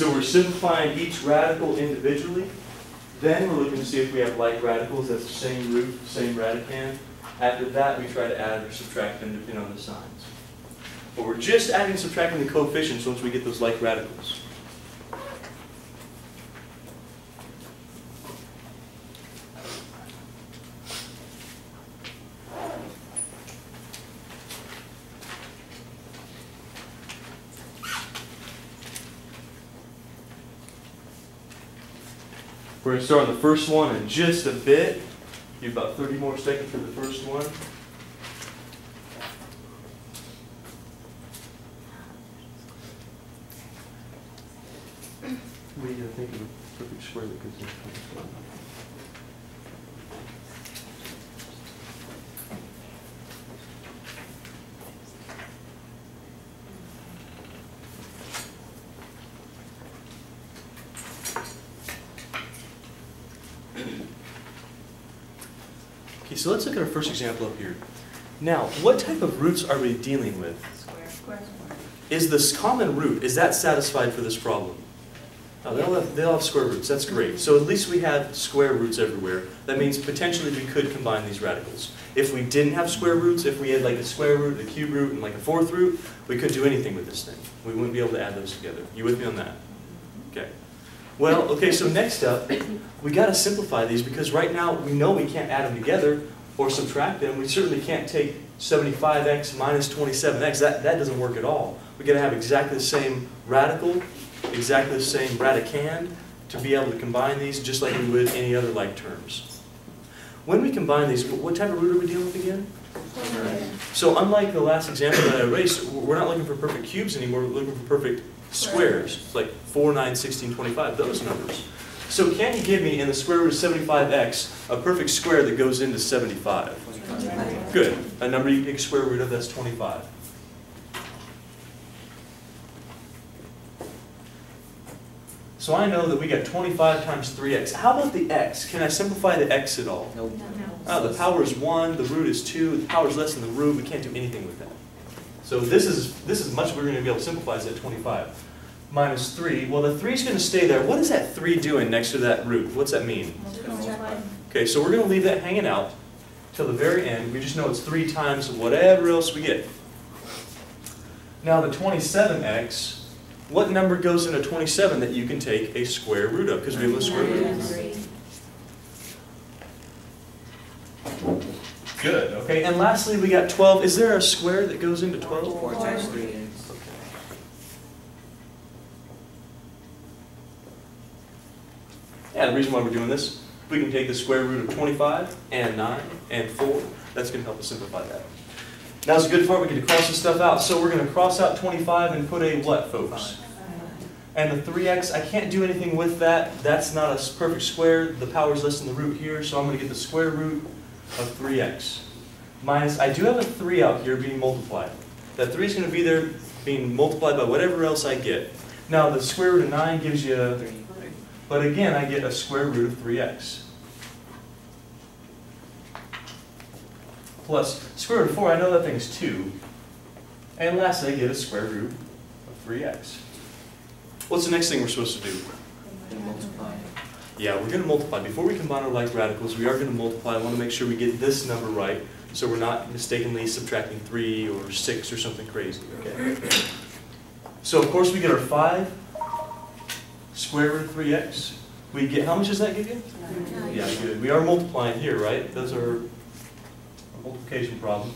So we're simplifying each radical individually. Then we're looking to see if we have like radicals, that's the same root, same radicand. After that, we try to add or subtract them depending on the signs. But we're just adding and subtracting the coefficients once we get those like radicals. We're going to start on the first one in just a bit. Give about 30 more seconds for the first one. What do you think of a perfect square that goes in? So let's look at our first example up here. Now, what type of roots are we dealing with? Square. Is this common root, is that satisfied for this problem? Oh, they all have, they all have square roots, that's great. So at least we have square roots everywhere. That means potentially we could combine these radicals. If we didn't have square roots, if we had like a square root, a cube root, and like a fourth root, we couldn't do anything with this thing. We wouldn't be able to add those together. You with me on that? Well, okay, so next up, we gotta simplify these because right now, we know we can't add them together or subtract them. We certainly can't take 75x minus 27x. That, that doesn't work at all. We gotta have exactly the same radical, exactly the same radicand to be able to combine these just like we would any other like terms. When we combine these, what type of root are we dealing with again? So unlike the last example that I erased, we're not looking for perfect cubes anymore, we're looking for perfect squares, like 4, 9, 16, 25, those numbers. So can you give me in the square root of 75x a perfect square that goes into 75? Good. A number you take square root of, that's 25. So I know that we got 25 times 3x. How about the x? Can I simplify the x at all? No. Oh, the power is 1, the root is 2, the power is less than the root, we can't do anything with that. So this is, this is much we're going to be able to simplify is at 25. Minus 3, well the 3 is going to stay there. What is that 3 doing next to that root? What's that mean? Okay, so we're going to leave that hanging out till the very end. We just know it's 3 times whatever else we get. Now the 27x, what number goes into 27 that you can take a square root of? Because we have a square root. Good, okay. And lastly, we got 12. Is there a square that goes into 12? Four times three. Yeah, the reason why we're doing this, we can take the square root of 25 and 9 and 4. That's going to help us simplify that. Now's a good part, we get to cross this stuff out. So we're going to cross out 25 and put a what, folks? And the 3x, I can't do anything with that. That's not a perfect square. The power's less than the root here, so I'm going to get the square root of 3x. Minus, I do have a 3 out here being multiplied. That 3 is going to be there being multiplied by whatever else I get. Now, the square root of 9 gives you, Three. but again, I get a square root of 3x. Plus, square root of 4, I know that thing's 2. And lastly, I get a square root of 3x. What's the next thing we're supposed to do? Multiply. Yeah, we're going to multiply. Before we combine our like radicals, we are going to multiply. I want to make sure we get this number right, so we're not mistakenly subtracting 3 or 6 or something crazy, okay? So of course we get our 5 square root of 3x. We get, how much does that give you? Yeah, good. We are multiplying here, right? Those are a multiplication problem.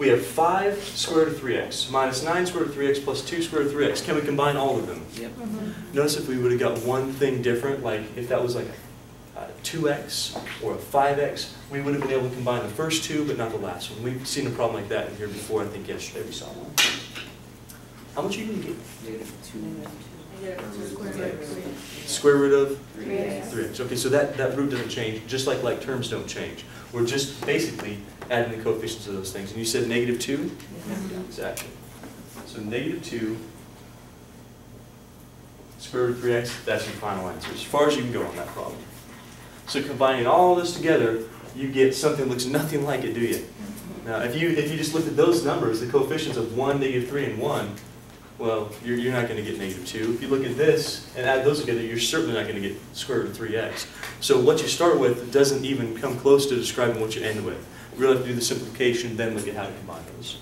We have 5 square root of 3x minus 9 square root of 3x plus 2 square root of 3x. Can we combine all of them? Yep. Mm-hmm. Notice if we would have got one thing different, like if that was like a 2x or a 5x, we would have been able to combine the first two, but not the last one. We've seen a problem like that in here before, I think yesterday we saw one. How much are you going to get? Negative two. Square root of Three X. 3x. Okay, so that, that root doesn't change, just like like terms don't change. We're just basically adding the coefficients of those things. And you said negative 2? Exactly. So negative 2 square root of 3x, that's your final answer, as far as you can go on that problem. So combining all this together, you get something that looks nothing like it, do you? Now, if you, if you just looked at those numbers, the coefficients of 1, negative 3, and 1, well, you're, you're not going to get negative 2. If you look at this and add those together, you're certainly not going to get square root of 3x. So what you start with doesn't even come close to describing what you end with. Really have to do the simplification, then look at how to combine those.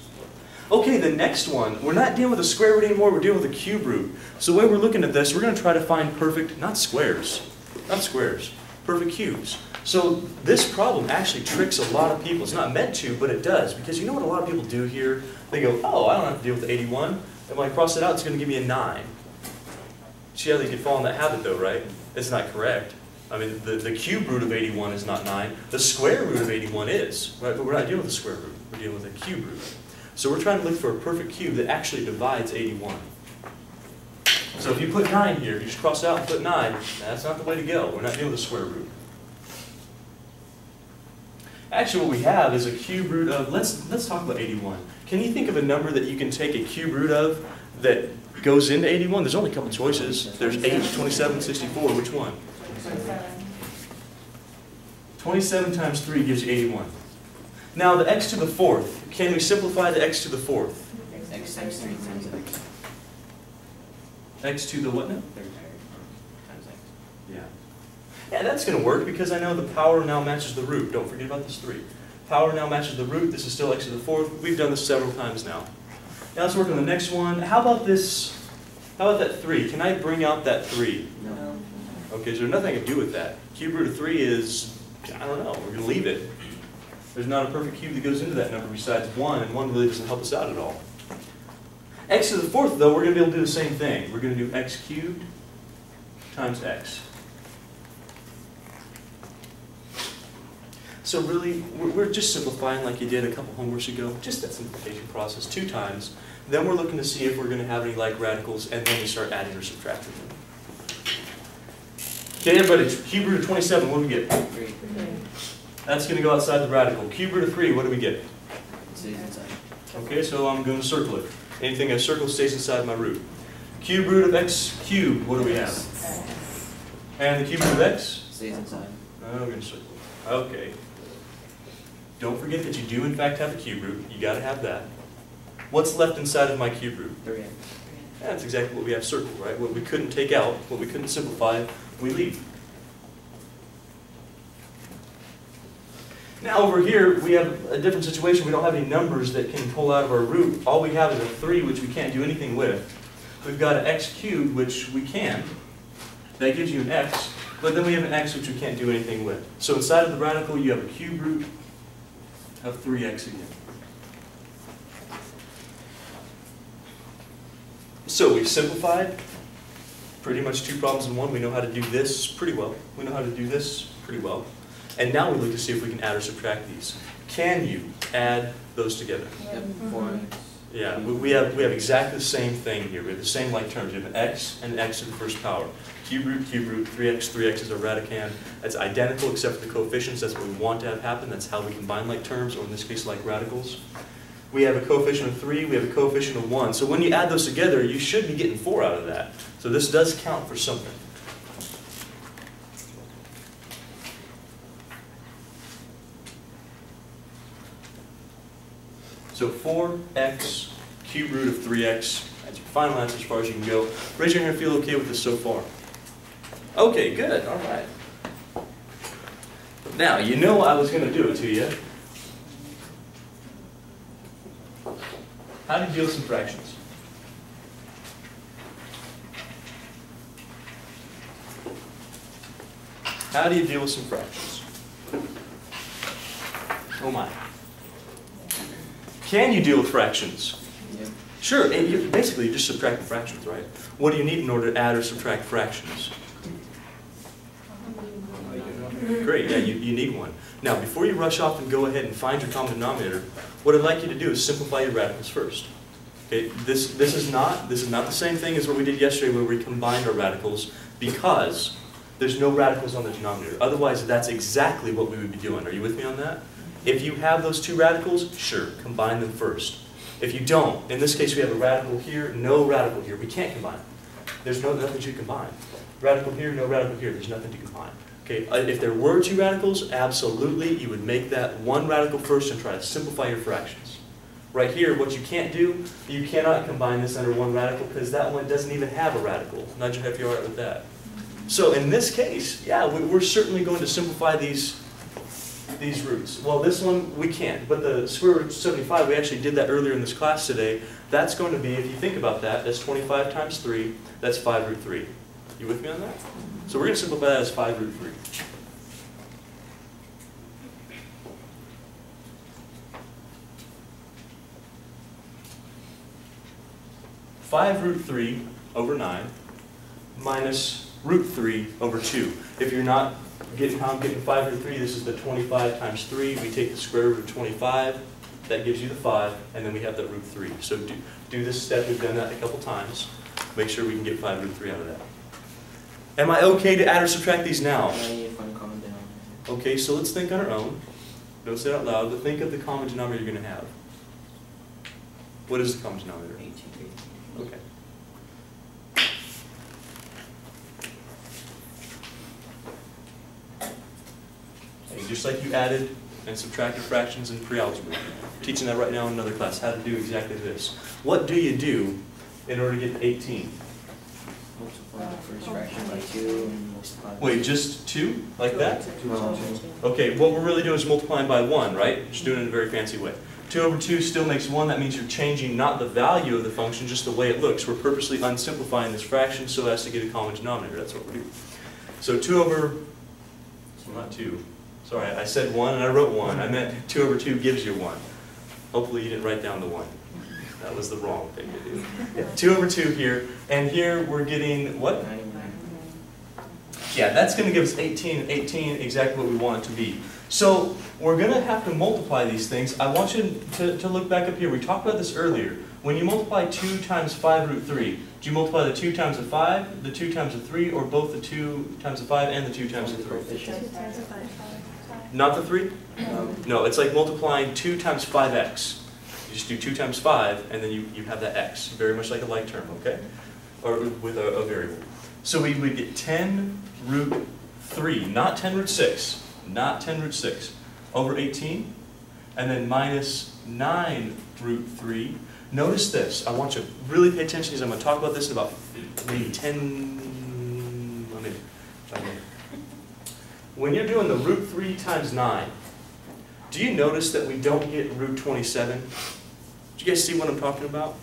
Okay, the next one, we're not dealing with a square root anymore, we're dealing with a cube root. So the way we're looking at this, we're going to try to find perfect, not squares, not squares, perfect cubes. So this problem actually tricks a lot of people. It's not meant to, but it does. Because you know what a lot of people do here? They go, oh, I don't have to deal with 81. And when I cross it out, it's going to give me a 9. See how they could fall in that habit though, right? It's not correct. I mean, the, the cube root of 81 is not 9. The square root of 81 is. Right? But we're not dealing with a square root. We're dealing with a cube root. So we're trying to look for a perfect cube that actually divides 81. So if you put 9 here, you just cross out and put 9, that's not the way to go. We're not dealing with a square root. Actually, what we have is a cube root of, let's, let's talk about 81. Can you think of a number that you can take a cube root of that goes into 81? There's only a couple choices. There's 8, 27, 64. Which one? 27 times 3 gives you 81. Now, the x to the fourth, can we simplify the x to the fourth? X times three times X. x to the what now? Times X. Yeah. Yeah, that's going to work because I know the power now matches the root. Don't forget about this 3. Power now matches the root. This is still x to the fourth. We've done this several times now. Now let's work on the next one. How about this? How about that 3? Can I bring out that 3? No. Okay, so there's nothing I can do with that. Cube root of 3 is, I don't know, we're going to leave it. There's not a perfect cube that goes into that number besides 1, and 1 really doesn't help us out at all. x to the fourth, though, we're going to be able to do the same thing. We're going to do x cubed times x. So really, we're we're just simplifying like you did a couple homeworks ago, just that simplification process two times. Then we're looking to see if we're going to have any like radicals, and then we start adding or subtracting them. Okay, everybody, cube root of 27, what do we get? Three. That's going to go outside the radical. Cube root of 3, what do we get? Okay, so I'm going to circle it. Anything I circle stays inside my root. Cube root of x cubed, what do we have? And the cube root of x? Stays inside. Oh, we're going to circle it. Okay. Don't forget that you do in fact have a cube root. You got to have that. What's left inside of my cube root? Three X. That's exactly what we have circled, right? What we couldn't take out, what we couldn't simplify, we leave. Now over here, we have a different situation. We don't have any numbers that can pull out of our root. All we have is a 3, which we can't do anything with. We've got an x cubed, which we can. That gives you an x, but then we have an x which we can't do anything with. So inside of the radical, you have a cube root of 3x again. So we've simplified pretty much two problems in one. We know how to do this pretty well. We know how to do this pretty well. And now we look to see if we can add or subtract these. Can you add those together? Yep. Mm-hmm. Four X. Yeah, we- we have, we have exactly the same thing here. We have the same like terms. We have an x and an x to the first power. Cube root, cube root, 3x, 3x is our radicand. That's identical except for the coefficients. That's what we want to have happen. That's how we combine like terms, or in this case, like radicals. We have a coefficient of 3, we have a coefficient of 1. So when you add those together, you should be getting 4 out of that. So this does count for something. So 4x cube root of 3x, that's your final answer as far as you can go. Raise your hand if you feel okay with this so far. Okay, good, all right. Now, you know I was going to do it to you. How do you deal with some fractions? How do you deal with some fractions? Oh my. Can you deal with fractions? Yep. Sure, you, basically you just subtract the fractions, right? What do you need in order to add or subtract fractions? Great, yeah, you, you need one. Now, before you rush off and go ahead and find your common denominator, what I'd like you to do is simplify your radicals first. Okay, this, this is not, this is not the same thing as what we did yesterday where we combined our radicals because there's no radicals on the denominator. Otherwise, that's exactly what we would be doing. Are you with me on that? If you have those two radicals, sure, combine them first. If you don't, in this case we have a radical here, no radical here, we can't combine. There's no, nothing to combine. Radical here, no radical here, there's nothing to combine. Okay, uh, if there were two radicals, absolutely, you would make that one radical first and try to simplify your fractions. Right here, what you can't do, you cannot combine this under one radical because that one doesn't even have a radical. Imagine if you're right with that. So in this case, yeah, we- we're certainly going to simplify these, these roots. Well, this one, we can't, but the square root of 75, we actually did that earlier in this class today. That's going to be, if you think about that, that's 25 times 3, that's 5 root 3. You with me on that? So we're going to simplify that as 5 root 3. Five root three over nine minus root three over two. If you're not getting getting five root three, this is the twenty-five times three. We take the square root of twenty-five, that gives you the five, and then we have the root three. So do, do this step, we've done that a couple times. Make sure we can get five root three out of that. Am I okay to add or subtract these now? Now you need to find a common denominator. Okay, so let's think on our own. Don't say it out loud, but think of the common denominator you're gonna have. What is the common denominator? Eighteen. Okay. Okay, just like you added and subtracted fractions in pre-algebra. Teaching that right now in another class, how to do exactly this. What do you do in order to get 18? Multiply the first fraction by two and multiply. Wait, just two, like that? Well, Okay, what we're really doing is multiplying by one, right? Just doing it in a very fancy way. Two over two still makes one, that means you're changing not the value of the function, just the way it looks. We're purposely unsimplifying this fraction so as to get a common denominator, that's what we're doing. So two over, well, not two, sorry, I said one and I wrote one, I meant two over two gives you one. Hopefully you didn't write down the one. That was the wrong thing to do. Yeah, Two over two here, and here we're getting, what? Ninety-nine. Yeah, that's gonna give us 18, 18, exactly what we want it to be. So, we're gonna have to multiply these things. I want you to, to look back up here, we talked about this earlier. When you multiply two times five root three, do you multiply the two times the five, the two times the three, or both the two times the five and the two times the three? Coefficient. Not the three? Um, No, it's like multiplying two times five x. You just do two times five, and then you, you have that x, very much like a like term, okay? Or with a, a variable. So we would get ten root three, not ten root six, not ten root six, over eighteen, and then minus nine root three. Notice this, I want you to really pay attention, because I'm gonna talk about this in about maybe ten, well, maybe, five minutes. When you're doing the root three times nine, do you notice that we don't get root 27? Do you guys see what I'm talking about?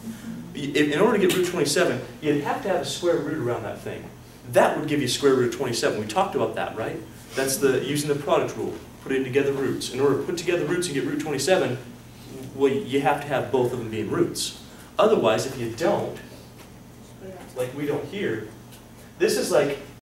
In, order to get root 27, you'd have to have a square root around that thing. That would give you square root of 27. We talked about that, right? That's the using the product rule, putting together roots. In order to put together roots and get root 27, well, you have to have both of them being roots. Otherwise, if you don't, like we don't here, this is like